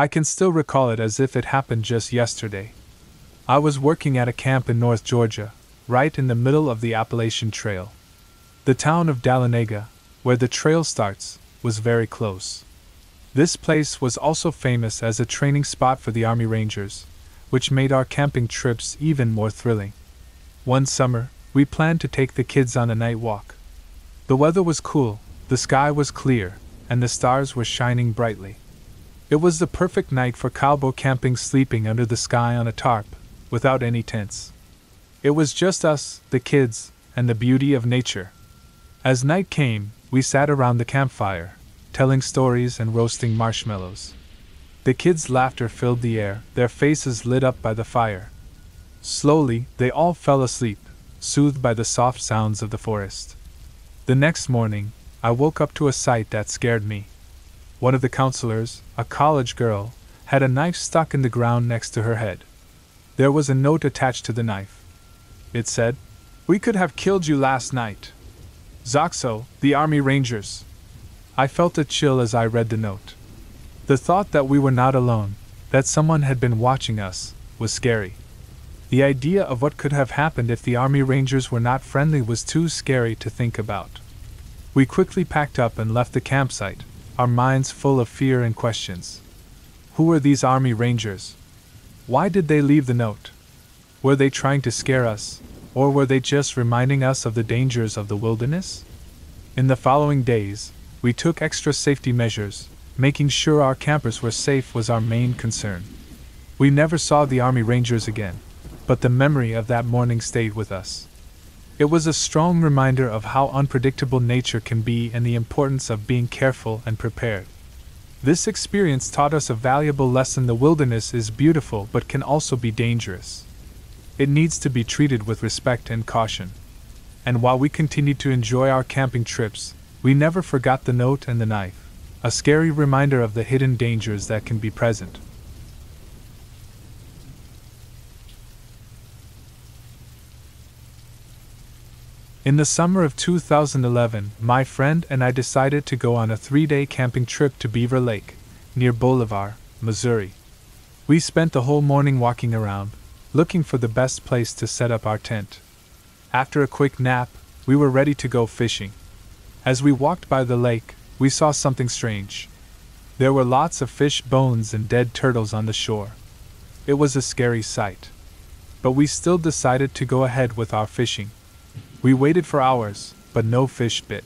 I can still recall it as if it happened just yesterday. I was working at a camp in North Georgia, right in the middle of the Appalachian Trail. The town of Dahlonega, where the trail starts, was very close. This place was also famous as a training spot for the Army Rangers, which made our camping trips even more thrilling. One summer, we planned to take the kids on a night walk. The weather was cool, the sky was clear, and the stars were shining brightly. It was the perfect night for cowboy camping, sleeping under the sky on a tarp, without any tents. It was just us, the kids, and the beauty of nature. As night came, we sat around the campfire, telling stories and roasting marshmallows. The kids' laughter filled the air, their faces lit up by the fire. Slowly, they all fell asleep, soothed by the soft sounds of the forest. The next morning, I woke up to a sight that scared me. One of the counselors, a college girl, had a knife stuck in the ground next to her head. There was a note attached to the knife. It said, We could have killed you last night. Zoxo, the Army Rangers. I felt a chill as I read the note. The thought that we were not alone, that someone had been watching us, was scary. The idea of what could have happened if the Army Rangers were not friendly was too scary to think about. We quickly packed up and left the campsite, our minds full of fear and questions. Who were these Army Rangers? Why did they leave the note? Were they trying to scare us, or were they just reminding us of the dangers of the wilderness? In the following days, we took extra safety measures, making sure our campers were safe was our main concern. We never saw the Army Rangers again, but the memory of that morning stayed with us. It was a strong reminder of how unpredictable nature can be and the importance of being careful and prepared. This experience taught us a valuable lesson the wilderness is beautiful but can also be dangerous. It needs to be treated with respect and caution. And while we continued to enjoy our camping trips, we never forgot the note and the knife, a scary reminder of the hidden dangers that can be present. In the summer of 2011, my friend and I decided to go on a three day camping trip to Beaver Lake, near Bolivar, Missouri. We spent the whole morning walking around, looking for the best place to set up our tent. After a quick nap, we were ready to go fishing. As we walked by the lake, we saw something strange. There were lots of fish bones and dead turtles on the shore. It was a scary sight. But we still decided to go ahead with our fishing. We waited for hours, but no fish bit.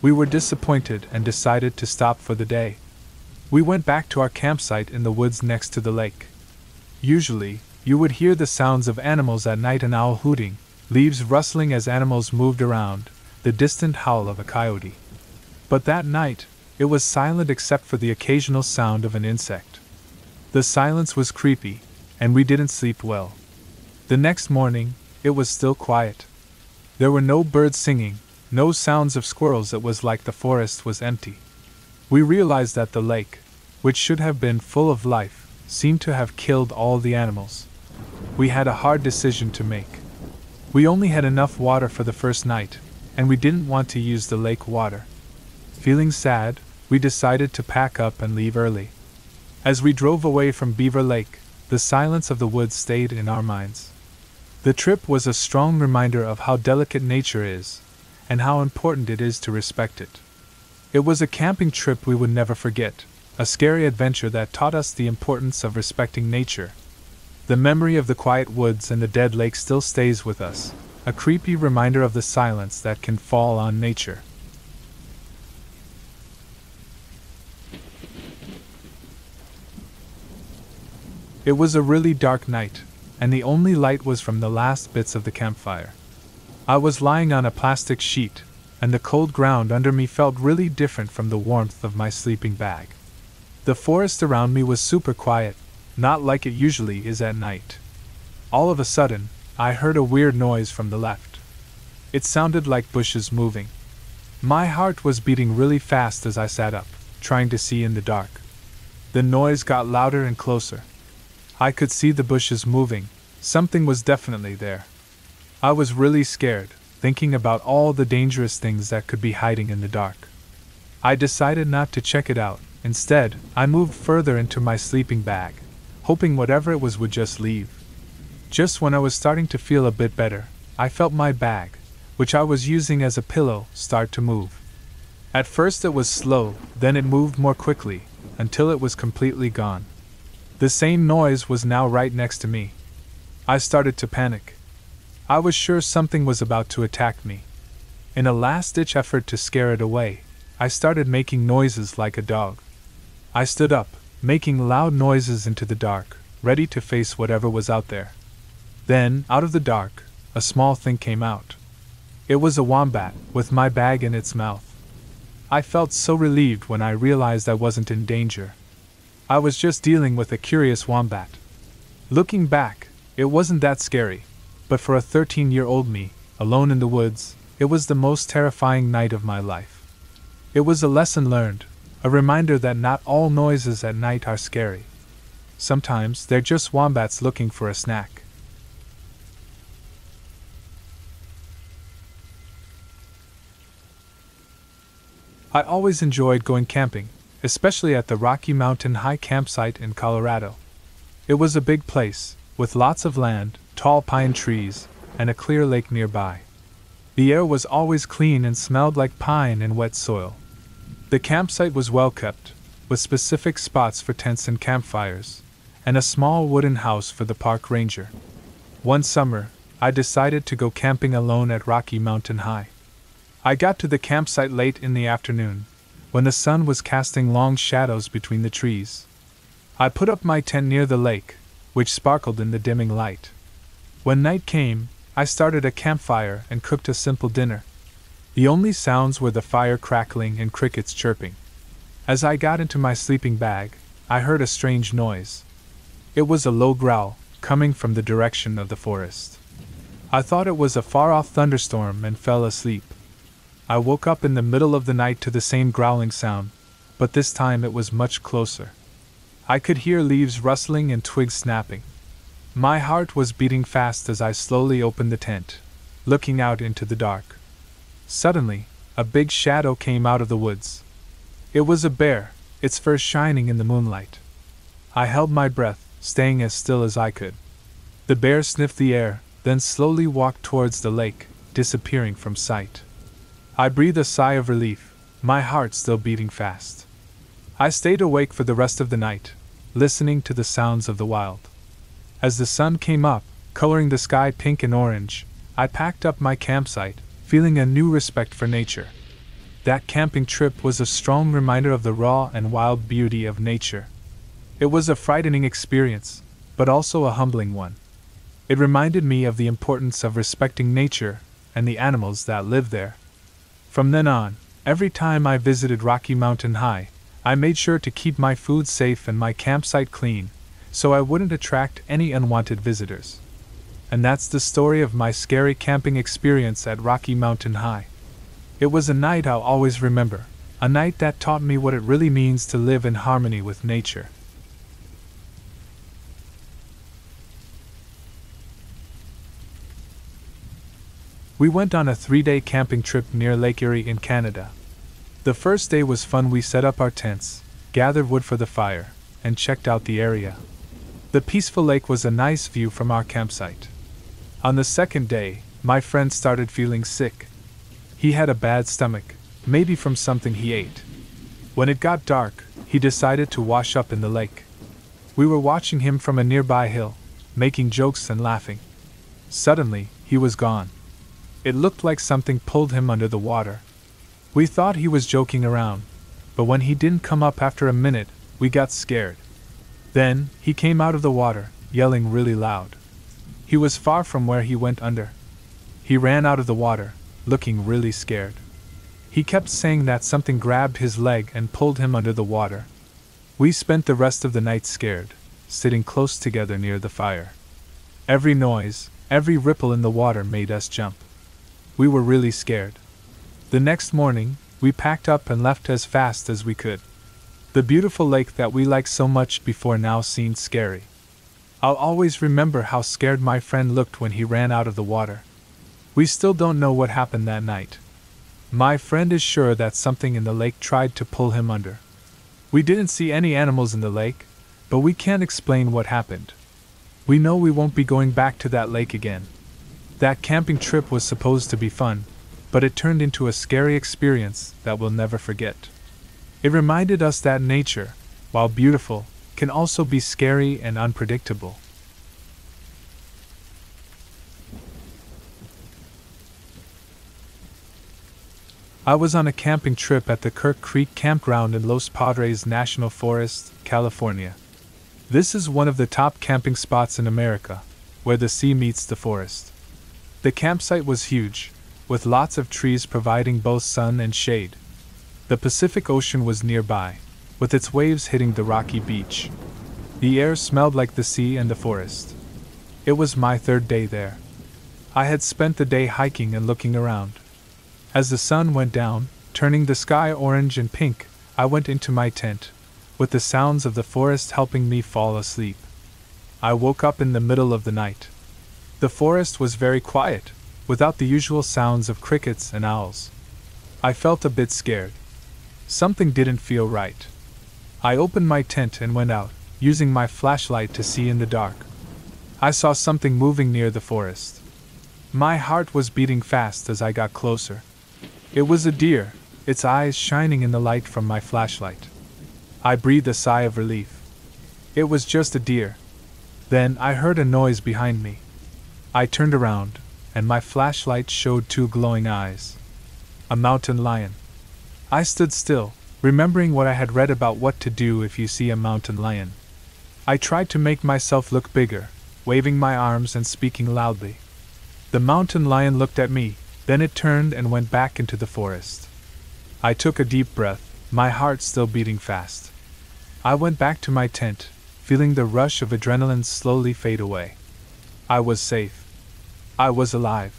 We were disappointed and decided to stop for the day. We went back to our campsite in the woods next to the lake. Usually, you would hear the sounds of animals at night an owl hooting, leaves rustling as animals moved around, the distant howl of a coyote. But that night, it was silent except for the occasional sound of an insect. The silence was creepy, and we didn't sleep well. The next morning, it was still quiet. There were no birds singing, no sounds of squirrels, it was like the forest was empty. We realized that the lake, which should have been full of life, seemed to have killed all the animals. We had a hard decision to make. We only had enough water for the first night, and we didn't want to use the lake water. Feeling sad, we decided to pack up and leave early. As we drove away from Beaver Lake, the silence of the woods stayed in our minds. The trip was a strong reminder of how delicate nature is, and how important it is to respect it. It was a camping trip we would never forget, a scary adventure that taught us the importance of respecting nature. The memory of the quiet woods and the dead lake still stays with us, a creepy reminder of the silence that can fall on nature. It was a really dark night, and the only light was from the last bits of the campfire. I was lying on a plastic sheet, and the cold ground under me felt really different from the warmth of my sleeping bag. The forest around me was super quiet, not like it usually is at night. All of a sudden, I heard a weird noise from the left. It sounded like bushes moving. My heart was beating really fast as I sat up, trying to see in the dark. The noise got louder and closer. I could see the bushes moving, something was definitely there. I was really scared, thinking about all the dangerous things that could be hiding in the dark. I decided not to check it out, Instead, I moved further into my sleeping bag, hoping whatever it was would just leave. Just when I was starting to feel a bit better, I felt my bag, which I was using as a pillow, start to move. At first it was slow, then it moved more quickly, until it was completely gone. The same noise was now right next to me. I started to panic. I was sure something was about to attack me. In a last ditch effort to scare it away, I started making noises like a dog. I stood up, making loud noises into the dark, ready to face whatever was out there. Then, out of the dark, a small thing came out. It was a wombat, with my bag in its mouth. I felt so relieved when I realized I wasn't in danger. I was just dealing with a curious wombat. Looking back, it wasn't that scary, but for a 13 year old me, alone in the woods, it was the most terrifying night of my life. It was a lesson learned, a reminder that not all noises at night are scary. Sometimes they're just wombats looking for a snack. I always enjoyed going camping, especially at the Rocky Mountain High campsite in Colorado. It was a big place, with lots of land, tall pine trees, and a clear lake nearby. The air was always clean and smelled like pine and wet soil. The campsite was well kept, with specific spots for tents and campfires, and a small wooden house for the park ranger. One summer, I decided to go camping alone at Rocky Mountain High. I got to the campsite late in the afternoon, when the sun was casting long shadows between the trees. I put up my tent near the lake, which sparkled in the dimming light. When night came, I started a campfire and cooked a simple dinner. The only sounds were the fire crackling and crickets chirping. As I got into my sleeping bag, I heard a strange noise. It was a low growl, coming from the direction of the forest. I thought it was a far off thunderstorm and fell asleep. I woke up in the middle of the night to the same growling sound, but this time it was much closer. I could hear leaves rustling and twigs snapping. My heart was beating fast as I slowly opened the tent, looking out into the dark. Suddenly, a big shadow came out of the woods. It was a bear, its fur shining in the moonlight. I held my breath, staying as still as I could. The bear sniffed the air, then slowly walked towards the lake, disappearing from sight. I breathed a sigh of relief, my heart still beating fast. I stayed awake for the rest of the night, listening to the sounds of the wild. As the sun came up, coloring the sky pink and orange, I packed up my campsite, feeling a new respect for nature. That camping trip was a strong reminder of the raw and wild beauty of nature. It was a frightening experience, but also a humbling one. It reminded me of the importance of respecting nature and the animals that live there. From then on, every time I visited Rocky Mountain High, I made sure to keep my food safe and my campsite clean, so I wouldn't attract any unwanted visitors and that's the story of my scary camping experience at Rocky Mountain High. It was a night I'll always remember, a night that taught me what it really means to live in harmony with nature. We went on a three day camping trip near Lake Erie in Canada. The first day was fun. We set up our tents, gathered wood for the fire, and checked out the area. The peaceful lake was a nice view from our campsite. On the second day, my friend started feeling sick. He had a bad stomach, maybe from something he ate. When it got dark, he decided to wash up in the lake. We were watching him from a nearby hill, making jokes and laughing. Suddenly, he was gone. It looked like something pulled him under the water. We thought he was joking around, but when he didn't come up after a minute, we got scared. Then, he came out of the water, yelling really loud. He was far from where he went under. He ran out of the water, looking really scared. He kept saying that something grabbed his leg and pulled him under the water. We spent the rest of the night scared, sitting close together near the fire. Every noise, every ripple in the water made us jump. We were really scared. The next morning, we packed up and left as fast as we could. The beautiful lake that we liked so much before now seemed scary. I'll always remember how scared my friend looked when he ran out of the water. We still don't know what happened that night. My friend is sure that something in the lake tried to pull him under. We didn't see any animals in the lake, but we can't explain what happened. We know we won't be going back to that lake again. That camping trip was supposed to be fun, but it turned into a scary experience that we'll never forget. It reminded us that nature, while beautiful, can also be scary and unpredictable. I was on a camping trip at the Kirk Creek Campground in Los Padres National Forest, California. This is one of the top camping spots in America, where the sea meets the forest. The campsite was huge, with lots of trees providing both sun and shade. The Pacific Ocean was nearby, with its waves hitting the rocky beach. The air smelled like the sea and the forest. It was my third day there. I had spent the day hiking and looking around. As the sun went down, turning the sky orange and pink, I went into my tent, with the sounds of the forest helping me fall asleep. I woke up in the middle of the night. The forest was very quiet, without the usual sounds of crickets and owls. I felt a bit scared. Something didn't feel right. I opened my tent and went out, using my flashlight to see in the dark. I saw something moving near the forest. My heart was beating fast as I got closer. It was a deer, its eyes shining in the light from my flashlight. I breathed a sigh of relief. It was just a deer. Then I heard a noise behind me. I turned around, and my flashlight showed two glowing eyes. A mountain lion. I stood still, remembering what I had read about what to do if you see a mountain lion. I tried to make myself look bigger, waving my arms and speaking loudly. The mountain lion looked at me, then it turned and went back into the forest. I took a deep breath, my heart still beating fast. I went back to my tent, feeling the rush of adrenaline slowly fade away. I was safe. I was alive.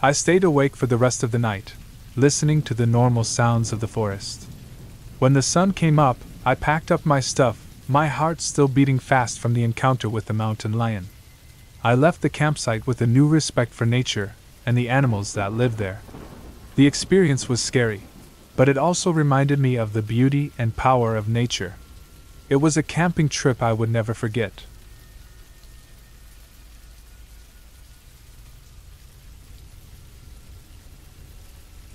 I stayed awake for the rest of the night, listening to the normal sounds of the forest. When the sun came up, I packed up my stuff, my heart still beating fast from the encounter with the mountain lion. I left the campsite with a new respect for nature and the animals that live there. The experience was scary, but it also reminded me of the beauty and power of nature. It was a camping trip I would never forget.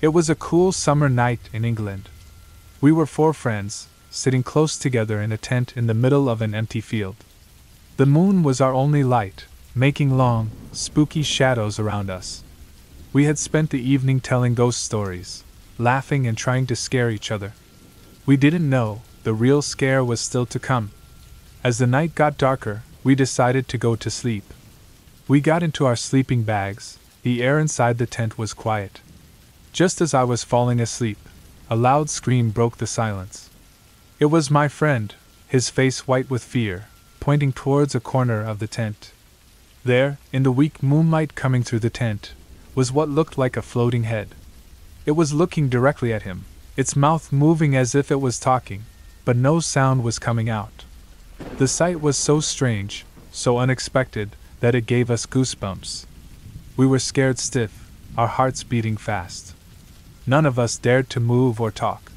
It was a cool summer night in England. We were four friends, sitting close together in a tent in the middle of an empty field. The moon was our only light, making long, spooky shadows around us. We had spent the evening telling ghost stories, laughing and trying to scare each other. We didn't know the real scare was still to come. As the night got darker, we decided to go to sleep. We got into our sleeping bags, the air inside the tent was quiet. Just as I was falling asleep, a loud scream broke the silence. It was my friend, his face white with fear, pointing towards a corner of the tent. There, in the weak moonlight coming through the tent, was what looked like a floating head. It was looking directly at him, its mouth moving as if it was talking, but no sound was coming out. The sight was so strange, so unexpected, that it gave us goosebumps. We were scared stiff, our hearts beating fast. None of us dared to move or talk.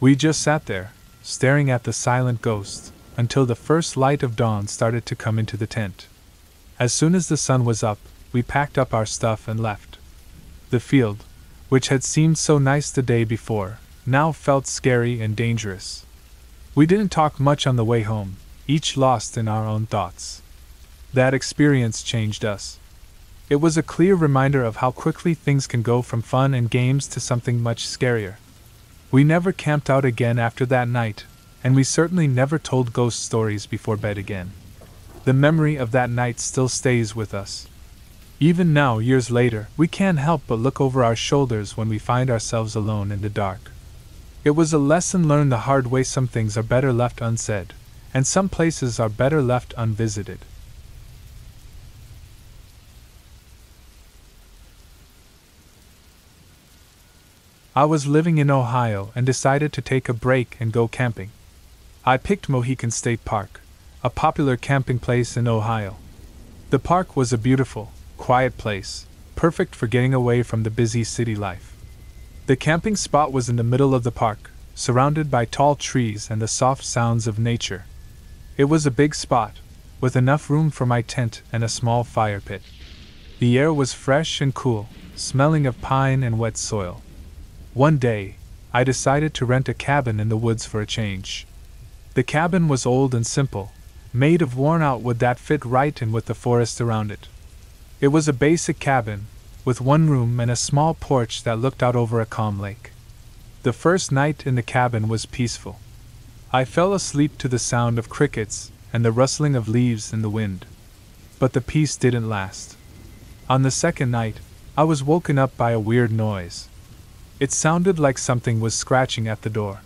We just sat there, staring at the silent ghost, until the first light of dawn started to come into the tent. As soon as the sun was up, we packed up our stuff and left. The field, which had seemed so nice the day before, now felt scary and dangerous. We didn't talk much on the way home, each lost in our own thoughts. That experience changed us. It was a clear reminder of how quickly things can go from fun and games to something much scarier. We never camped out again after that night, and we certainly never told ghost stories before bed again. The memory of that night still stays with us. Even now, years later, we can't help but look over our shoulders when we find ourselves alone in the dark. It was a lesson learned the hard way some things are better left unsaid, and some places are better left unvisited. I was living in Ohio and decided to take a break and go camping. I picked Mohican State Park, a popular camping place in Ohio. The park was a beautiful, quiet place, perfect for getting away from the busy city life. The camping spot was in the middle of the park, surrounded by tall trees and the soft sounds of nature. It was a big spot, with enough room for my tent and a small fire pit. The air was fresh and cool, smelling of pine and wet soil. One day, I decided to rent a cabin in the woods for a change. The cabin was old and simple, made of worn out wood that fit right in with the forest around it. It was a basic cabin, with one room and a small porch that looked out over a calm lake. The first night in the cabin was peaceful. I fell asleep to the sound of crickets and the rustling of leaves in the wind. But the peace didn't last. On the second night, I was woken up by a weird noise. It sounded like something was scratching at the door.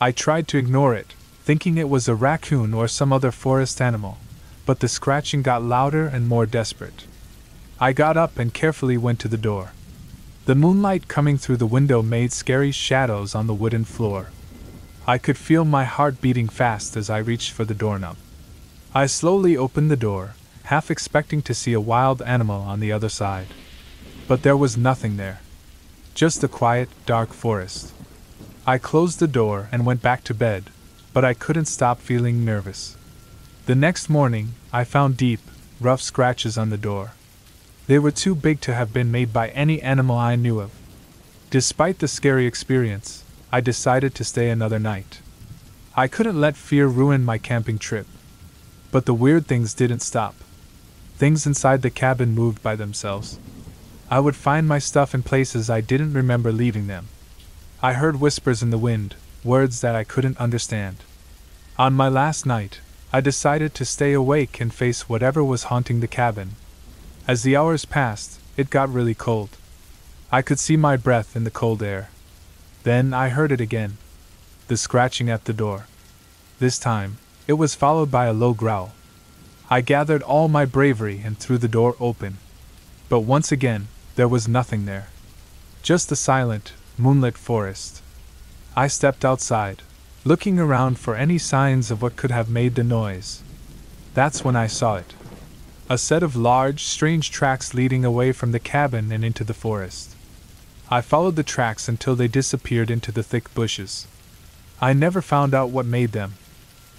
I tried to ignore it, thinking it was a raccoon or some other forest animal, but the scratching got louder and more desperate. I got up and carefully went to the door. The moonlight coming through the window made scary shadows on the wooden floor. I could feel my heart beating fast as I reached for the doorknob. I slowly opened the door, half expecting to see a wild animal on the other side. But there was nothing there. Just a quiet, dark forest. I closed the door and went back to bed, but I couldn't stop feeling nervous. The next morning, I found deep, rough scratches on the door. They were too big to have been made by any animal I knew of. Despite the scary experience, I decided to stay another night. I couldn't let fear ruin my camping trip. But the weird things didn't stop. Things inside the cabin moved by themselves. I would find my stuff in places I didn't remember leaving them. I heard whispers in the wind, words that I couldn't understand. On my last night, I decided to stay awake and face whatever was haunting the cabin, as the hours passed, it got really cold. I could see my breath in the cold air. Then I heard it again the scratching at the door. This time, it was followed by a low growl. I gathered all my bravery and threw the door open. But once again, there was nothing there. Just the silent, moonlit forest. I stepped outside, looking around for any signs of what could have made the noise. That's when I saw it a set of large, strange tracks leading away from the cabin and into the forest. I followed the tracks until they disappeared into the thick bushes. I never found out what made them.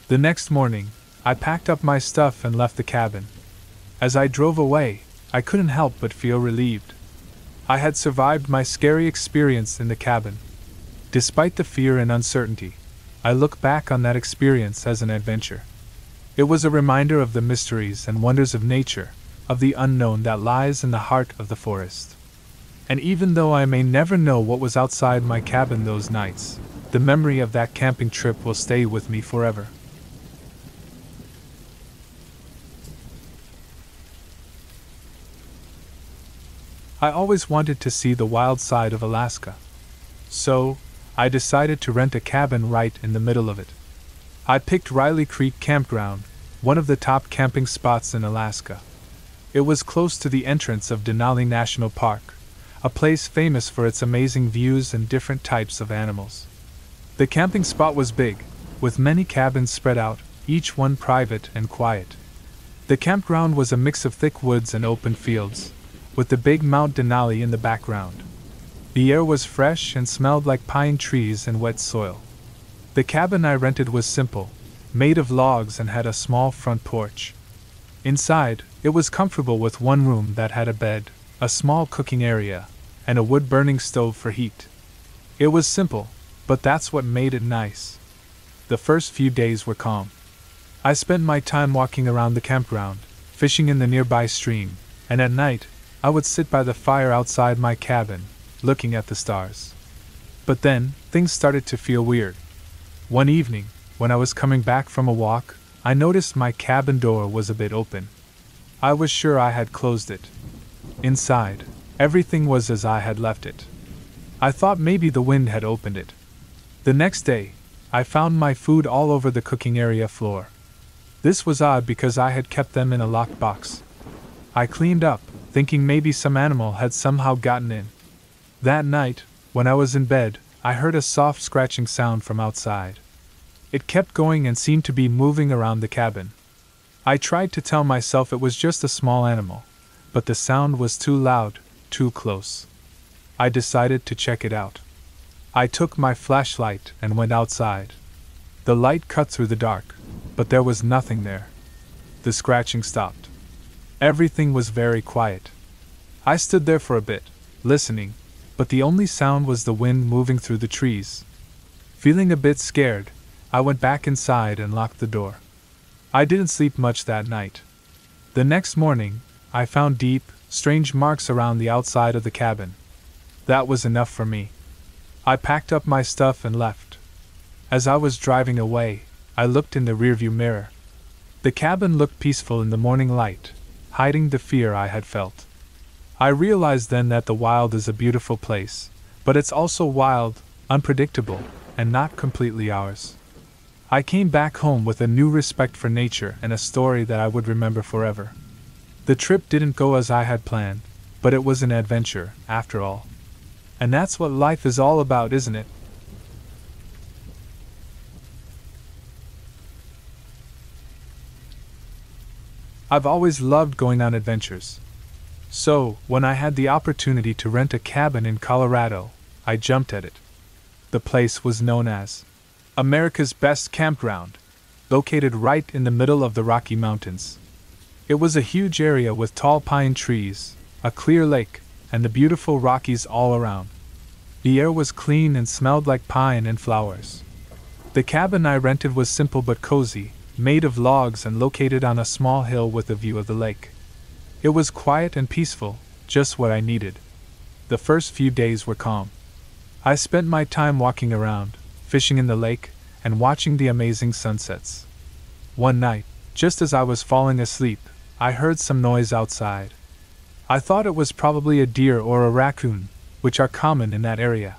The next morning, I packed up my stuff and left the cabin. As I drove away, I couldn't help but feel relieved. I had survived my scary experience in the cabin. Despite the fear and uncertainty, I look back on that experience as an adventure. It was a reminder of the mysteries and wonders of nature, of the unknown that lies in the heart of the forest. And even though I may never know what was outside my cabin those nights, the memory of that camping trip will stay with me forever. I always wanted to see the wild side of Alaska. So, I decided to rent a cabin right in the middle of it. I picked Riley Creek Campground, one of the top camping spots in Alaska. It was close to the entrance of Denali National Park, a place famous for its amazing views and different types of animals. The camping spot was big, with many cabins spread out, each one private and quiet. The campground was a mix of thick woods and open fields, with the big Mount Denali in the background. The air was fresh and smelled like pine trees and wet soil. The cabin I rented was simple, made of logs and had a small front porch. Inside, it was comfortable with one room that had a bed, a small cooking area, and a wood burning stove for heat. It was simple, but that's what made it nice. The first few days were calm. I spent my time walking around the campground, fishing in the nearby stream, and at night, I would sit by the fire outside my cabin, looking at the stars. But then, things started to feel weird. One evening, when I was coming back from a walk, I noticed my cabin door was a bit open. I was sure I had closed it. Inside, everything was as I had left it. I thought maybe the wind had opened it. The next day, I found my food all over the cooking area floor. This was odd because I had kept them in a locked box. I cleaned up, thinking maybe some animal had somehow gotten in. That night, when I was in bed, I heard a soft scratching sound from outside. It kept going and seemed to be moving around the cabin. I tried to tell myself it was just a small animal, but the sound was too loud, too close. I decided to check it out. I took my flashlight and went outside. The light cut through the dark, but there was nothing there. The scratching stopped. Everything was very quiet. I stood there for a bit, listening, but the only sound was the wind moving through the trees. Feeling a bit scared, I went back inside and locked the door. I didn't sleep much that night. The next morning, I found deep, strange marks around the outside of the cabin. That was enough for me. I packed up my stuff and left. As I was driving away, I looked in the rearview mirror. The cabin looked peaceful in the morning light, hiding the fear I had felt. I realized then that the wild is a beautiful place, but it's also wild, unpredictable, and not completely ours. I came back home with a new respect for nature and a story that I would remember forever. The trip didn't go as I had planned, but it was an adventure, after all. And that's what life is all about, isn't it? I've always loved going on adventures. So, when I had the opportunity to rent a cabin in Colorado, I jumped at it. The place was known as America's Best Campground, located right in the middle of the Rocky Mountains. It was a huge area with tall pine trees, a clear lake, and the beautiful Rockies all around. The air was clean and smelled like pine and flowers. The cabin I rented was simple but cozy, made of logs and located on a small hill with a view of the lake. It was quiet and peaceful, just what I needed. The first few days were calm. I spent my time walking around, fishing in the lake, and watching the amazing sunsets. One night, just as I was falling asleep, I heard some noise outside. I thought it was probably a deer or a raccoon, which are common in that area.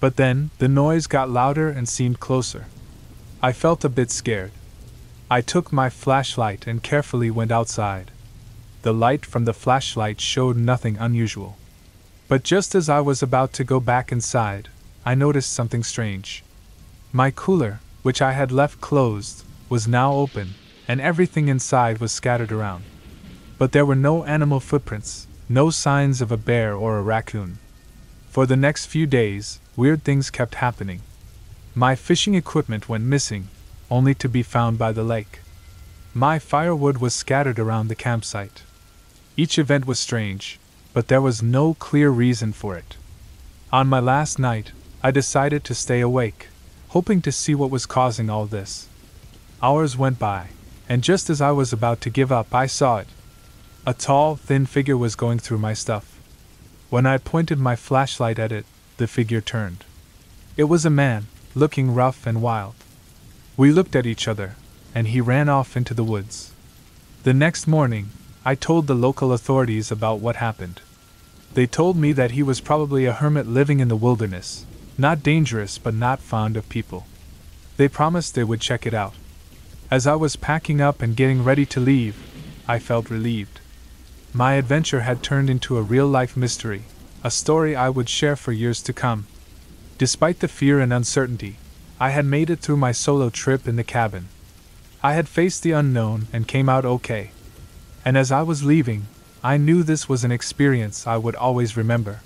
But then, the noise got louder and seemed closer. I felt a bit scared. I took my flashlight and carefully went outside. The light from the flashlight showed nothing unusual. But just as I was about to go back inside, I noticed something strange. My cooler, which I had left closed, was now open, and everything inside was scattered around. But there were no animal footprints, no signs of a bear or a raccoon. For the next few days, weird things kept happening. My fishing equipment went missing, only to be found by the lake. My firewood was scattered around the campsite. Each event was strange, but there was no clear reason for it. On my last night, I decided to stay awake, hoping to see what was causing all this. Hours went by, and just as I was about to give up, I saw it. A tall, thin figure was going through my stuff. When I pointed my flashlight at it, the figure turned. It was a man, looking rough and wild. We looked at each other, and he ran off into the woods. The next morning, I told the local authorities about what happened. They told me that he was probably a hermit living in the wilderness, not dangerous but not fond of people. They promised they would check it out. As I was packing up and getting ready to leave, I felt relieved. My adventure had turned into a real life mystery, a story I would share for years to come. Despite the fear and uncertainty, I had made it through my solo trip in the cabin. I had faced the unknown and came out okay. And as I was leaving, I knew this was an experience I would always remember.